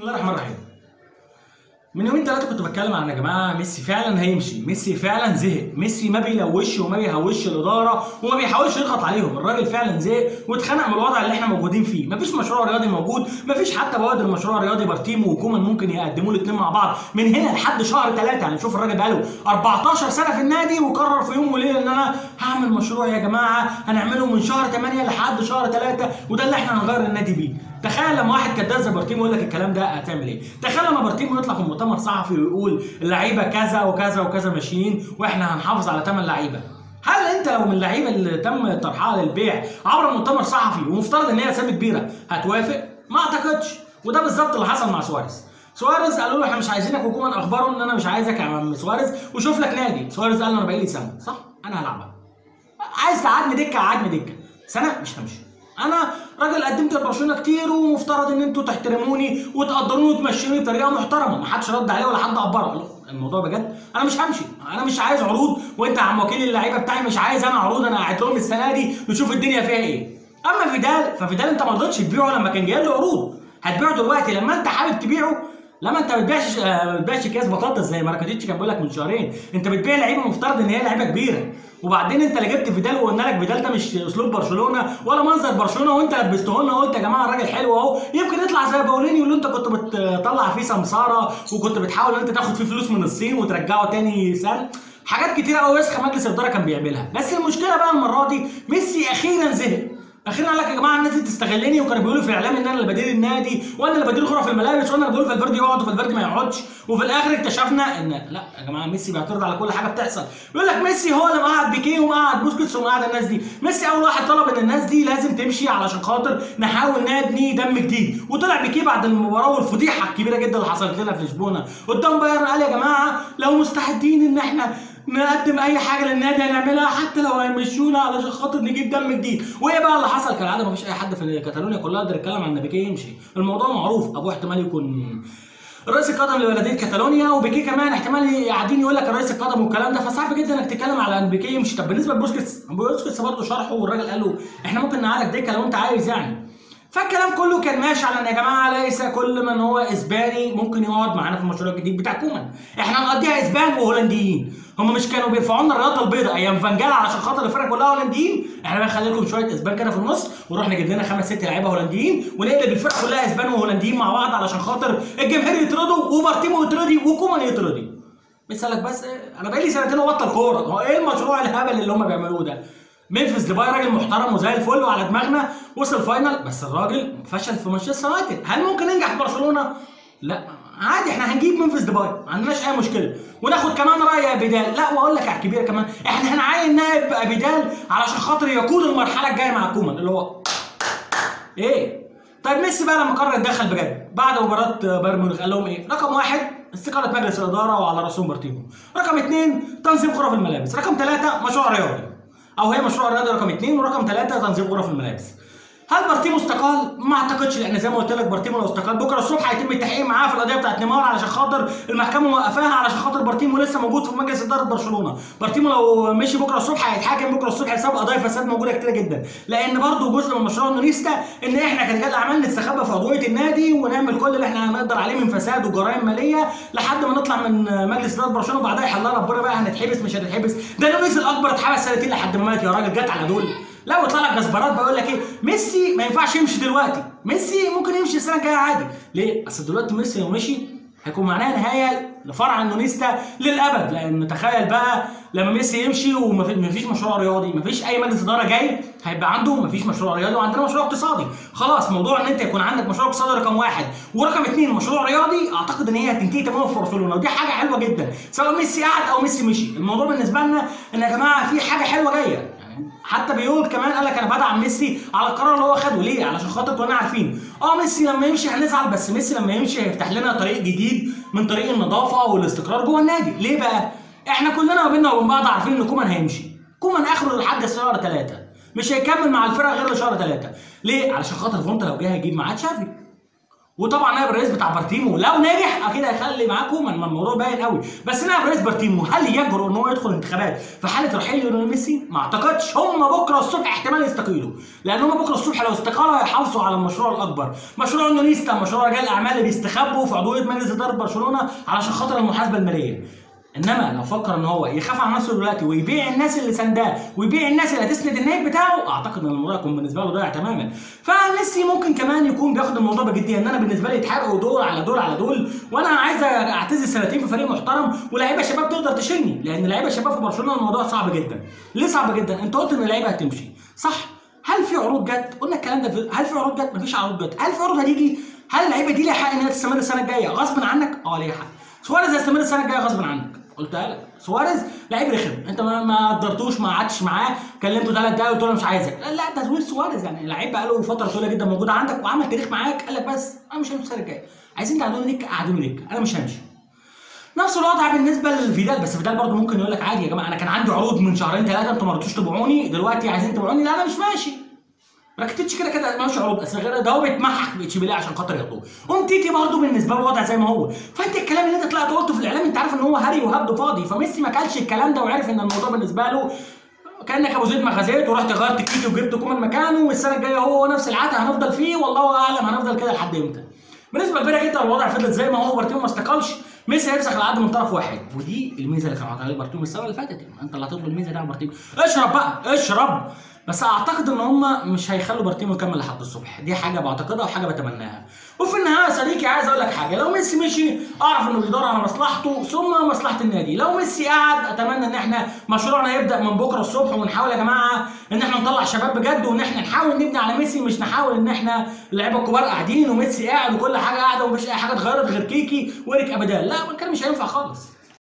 بسم الله الرحمن الرحيم. من يومين ثلاثة كنت بتكلم عن يا جماعة ميسي فعلا هيمشي ميسي فعلا زهق ميسي ما بيلوش وما بيهوش الإدارة وما بيحاولش يضغط عليهم الراجل فعلا زهق واتخنق من الوضع اللي إحنا موجودين فيه. مفيش مشروع رياضي موجود مفيش حتى بوادر مشروع رياضي بارتيمو وكومان ممكن يقدموا الاثنين مع بعض. من هنا لحد شهر ثلاثة يعني شوف الراجل بقاله 14 سنة في النادي وقرر في يوم وليلة إن أنا هعمل مشروع يا جماعة هنعمله من شهر 8 لحد شهر 3 وده اللي إحنا هنغير النادي بيه. تخيل لما واحد كداب زي بارتيمو يقول لك الكلام ده هتعمل إيه؟ تخيل لما بارتيمو يطلع في مؤتمر صحفي ويقول اللعيبة كذا وكذا وكذا ماشيين وإحنا هنحافظ على ثمان لعيبة. هل أنت لو من اللعيبة اللي تم طرحها للبيع عبر مؤتمر صحفي ومفترض إن هي اسامي كبيرة هتوافق؟ ما أعتقدش وده بالظبط اللي حصل مع سواريز. سواريز قالوا له إحنا مش عايزينك وكومان اخبروا إن أنا مش عايزك يا عم سواريز وشوف لك نادي، سواريز قال أنا بقالي سنة صح؟ أنا هلعبها. عايز تقعدني دكة قعدني دكة. سنة مش همشي. أنا راجل قدمت لبرشلونه كتير ومفترض إن أنتوا تحترموني وتقدروني وتمشوني بطريقة محترمة. ما حدش رد عليه ولا حد عبره الموضوع بجد. أنا مش همشي. أنا مش عايز عروض. وأنت يا عم وكيل اللعيبة بتاعي مش عايز أنا عروض. أنا قاعد لهم السنة دي نشوف الدنيا فيها إيه. أما فيدال ففيدال أنت ما رضيتش تبيعه لما كان جاي له عروض. هتبيعه دلوقتي لما أنت حابب تبيعه. لما انت ما بتبيعش ما بتبيعش كاس بطاطس زي ما راكاديتش كان بيقول لك من شهرين. انت بتبيع لعيبة مفترض ان هي لعيبة كبيرة. وبعدين انت اللي جبت فيدال وقلنا لك فيدال ده مش اسلوب برشلونة ولا منظر برشلونة وانت لبسته لنا وقلت يا جماعة الراجل حلو اهو. يمكن يطلع زي باوليني واللي انت كنت بتطلع فيه سمسارة وكنت بتحاول ان انت تاخد فيه فلوس من الصين وترجعه تاني سنة. حاجات كتيرة قوي وسخه مجلس الإدارة كان بيعملها. بس المشكلة بقى المرة دي ميسي أخيرا زهق. أخيرا قال لك يا جماعة الناس دي بتستغلني وكانوا بيقولوا في الإعلام إن أنا اللي بدير النادي وأنا اللي بدير غرف الملابس وأنا اللي بقول فالفيردي يقعد وفالفيردي ما يقعدش. وفي الآخر اكتشفنا إن لا يا جماعة ميسي بيعترض على كل حاجة بتحصل. بيقول لك ميسي هو اللي مقعد بيكيه ومقعد بوسكيتس ومقعد الناس دي. ميسي أول واحد طلب إن الناس دي لازم تمشي علشان خاطر نحاول نبني دم جديد. وطلع بيكيه بعد المباراة والفضيحة الكبيرة جدا اللي حصلت لنا في لشبونة. قدام بايرن قال يا جماعة لو مستعدين إن إحنا نقدم أي حاجة للنادي هنعملها حتى لو هيمشونا علشان خاطر نجيب دم جديد. وإيه بقى اللي حصل؟ كالعاده مفيش أي حد في كاتالونيا كلها يقدر يتكلم عن بيكيه يمشي. الموضوع معروف ابوه احتمال يكون الرئيس القادم لبلديه كاتالونيا وبيكيه كمان احتمال قاعدين يقول لك الرئيس القادم والكلام ده. فصعب جدا إنك تتكلم على إن بيكيه يمشي. طب بالنسبة لبوسكيتس بوسكيتس برضه شرحه والراجل قال له إحنا ممكن نقعدك دكه لو أنت عايز يعني. فالكلام كله كان ماشي على إن يا جماعة ليس كل من هو إسباني ممكن يقعد معانا في المشروع الجديد بتاع كومان. إحنا هنقضيها إسبان وهولنديين. هم مش كانوا بيرفعوا لنا الراية البيضاء. أيام فانجال علشان خاطر الفرق كلها هولنديين. إحنا بقى نخلي لكم شوية إسبان كده في النص ونروح نجيب لنا خمس ست لعيبة هولنديين ونقلب الفرق كلها إسبان وهولنديين مع بعض علشان خاطر الجماهير يترضوا وبارتيمو يترضى وكومان يترضى. بيسالك بس أنا بقالي سنتين وبطل كورة. هو إيه المشروع الهبل اللي هم بيعملوه ده؟ ممفيس ديباي راجل محترم وزي الفل وعلى دماغنا وصل final بس الراجل فشل في مانشستر يونايتد. هل ممكن ينجح في برشلونة؟ لا. عادي إحنا هنجيب ممفيس ديباي ما عندناش أي مشكلة. وناخد كمان رأي أبيدال. لا وأقول لك على الكبيره كمان إحنا هنعين نائب أبيدال علشان خاطر يقود المرحلة الجاية مع كومان. اللي هو إيه؟ طيب ميسي بقى لما قرر يتدخل بجد بعد مباراة بايرن ميونخ قال لهم إيه؟ رقم واحد استقالة مجلس الإدارة وعلى رأسهم بارتيمو رقم اثنين تنظيم غرف الملابس. رقم ثلاثة مشروع رياضي. أو هي مشروع رياضي رقم اثنين ورقم ثلاثة تنظيم غرف الملابس. هل بارتيمو استقال؟ ما أعتقدش لأن زي ما قلت لك بارتيمو لو استقال بكرة الصبح هيتم التحقيق معاه في القضية بتاعت نيمار علشان خاطر المحكمة موقفاها علشان خاطر بارتيمو لسه موجود في مجلس إدارة برشلونة، بارتيمو لو مشي بكرة الصبح هيتحاكم بكرة الصبح بسبب قضايا فساد موجودة كتيرة جدا، لأن برضه جزء من مشروع نونيستا إن إحنا كرجال اعمال نستخبى في عضويه النادي ونعمل كل اللي إحنا هنقدر عليه من فساد وجرائم مالية لحد ما نطلع من مجلس إدارة برشلونة وبعدها يحلها ربنا بقى هنتحبس مش هنتحبس، ده نونيس الأكبر اتحبس سنتين لحد ما مات يا راجل جت على دول. لا ويطلع لك جاسبارت بقول لك إيه؟ ميسي ما ينفعش يمشي دلوقتي. ميسي ممكن يمشي السنة الجاية عادي. ليه؟ أصل دلوقتي ميسي لو مشي هيكون معناها نهاية لفرع النونيستا للأبد. لأن تخيل بقى لما ميسي يمشي ومفيش مشروع رياضي مفيش أي مجلس إدارة جاي هيبقى عنده مفيش مشروع رياضي وعندنا مشروع اقتصادي. خلاص موضوع إن أنت يكون عندك مشروع اقتصادي رقم واحد ورقم اثنين مشروع رياضي أعتقد إن هي هتنتهي تماما في برشلونة. ودي حاجة حلوة جدا سواء ميسي قعد أو ميسي مشي. الموضوع بالنسبة لنا إن يا جماعة في حاجة حلوة جاية. حتى بيقول كمان قال لك أنا بدعم ميسي على القرار اللي هو خده. ليه؟ علشان خاطر كلنا عارفين. آه ميسي لما يمشي هنزعل بس ميسي لما يمشي هيفتح لنا طريق جديد من طريق النظافة والاستقرار جوه النادي، ليه بقى؟ إحنا كلنا ما بيننا وبين بعض عارفين إن كومان هيمشي، كومان آخره لحد شهر ثلاثة مش هيكمل مع الفرقة غير لشهر ثلاثة، ليه؟ علشان خاطر فونتا لو جه هيجيب معاه تشافي. وطبعا نائب الرئيس بتاع بارتيمو لو نجح أكيد هيخلي معاه كومان الموضوع باين قوي. بس نائب رئيس بارتيمو هل يجرؤ إن هو يدخل انتخابات في حالة رحيل ليونيل ميسي؟ ما أعتقدش. هم بكرة الصبح احتمال يستقيلوا. لأن هم بكرة الصبح لو استقالوا هيحافظوا على المشروع الأكبر. مشروع نونيستا مشروع رجال الاعمال اللي بيستخبوا في عضوية مجلس إدارة برشلونة علشان خاطر المحاسبة المالية. إنما لو فكر إن هو يخاف على نفسه دلوقتي ويبيع الناس اللي سنداه ويبيع الناس اللي هتسند النايب بتاعه أعتقد إن الموضوع يكون بالنسبة له ضايع تماما. فميسي ممكن كمان يكون بياخد الموضوع بجدية. إن أنا بالنسبة لي يتحرقوا دول على دول على دول وأنا عايز أعتزل سنتين في فريق محترم ولاعيبة شباب تقدر تشيلني لأن لعيبة شباب في برشلونة الموضوع صعب جدا. ليه صعب جدا؟ أنت قلت إن اللعيبة هتمشي. صح. هل في عروض جت؟ قلنا الكلام ده في... هل في عروض جت؟ مفيش عروض جت. هل في عروض هتيجي؟ هل اللعيبة دي ليها حق انها تستمر السنة الجاية غصب عنك؟ آه ليها حق. سواريز هيستمر السنة الجاية غصب عنك. قلتها لك سواريز لعيب رخم. انت ما قدرتوش ما قعدتش معاه كلمته ثلاث دقايق قلت له مش عايزك. لا لا ده لويس سواريز يعني لعيب بقى له فترة طويلة جدا موجود عندك وعمل تاريخ معاك. قال لك بس أنا مش همشي السنة الجاية. عايزين تقعدوني دكة؟ قعدوني دكة. أنا مش همشي. نفس الوضع بالنسبة لفيدال بس فيدال برضه ممكن يقول لك عادي يا جماعة أنا كان عندي عروض من شهرين ثلاثة أنتوا ما رضيتوش تبيعوني دلوقتي عايزين تبيعوني؟ لا أنا مش ماشي. راكيتيتش كده كده مالوش عروض بس غير ده هو بيتمحك في عشان خاطر ياخدوه أومتيتي برضه بالنسبة له الوضع زي ما هو. فانت الكلام اللي انت طلعت قلته في الإعلام انت عارف إن هو هري وهبد فاضي فميسي ما كلش الكلام ده وعرف إن الموضوع بالنسبة له كأنك أبو زيد ما غزيت ورحت غيرت كيكي وجبت كومان مكانه والسنة الجاية هو نفس العادة هنفضل فيه والله أعلم هنفضل كده لحد إمتى. بنسبة كبيرة جدا الوضع فضل زي ما هو بارتيمو ما استقالش ميسي هيفسخ العقد من طرف واحد. ودي الميزة اللي كان عطاها لي بارتيمو السنة اللي فاتت. أنت اللي هتفضل الميزة دي على بارتيمو اشرب بقى اشرب. بس أعتقد إن هم مش هيخلوا بارتيمو يكمل لحد الصبح. دي حاجة بعتقدها وحاجة بتمناها. وفي النهاية صديقي عايز أقول لك حاجة. لو ميسي مشي أعرف إنه بيدور على مصلحته ثم مصلحة النادي. لو ميسي قعد أتمنى إن إحنا مشروعنا يبدأ من بكرة الصبح ونحاول يا جماعة إن إحنا نطلع شباب بجد وإن إحنا نحاول نبني على ميسي. مش نحاول إن إحنا اللعيبة الكبار قاعدين وميسي قاعد وكل حاجة قاعدة ومفيش أي حاجة اتغيرت غير كيكي وإيريك ابدال لا الكلام مش هينفع خالص.